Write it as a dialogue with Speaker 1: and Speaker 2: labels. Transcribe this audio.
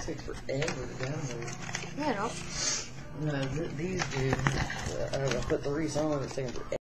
Speaker 1: These takes forever to download.
Speaker 2: Yeah, no.
Speaker 1: No, th- these do. Uh, Put the reason it's taking forever.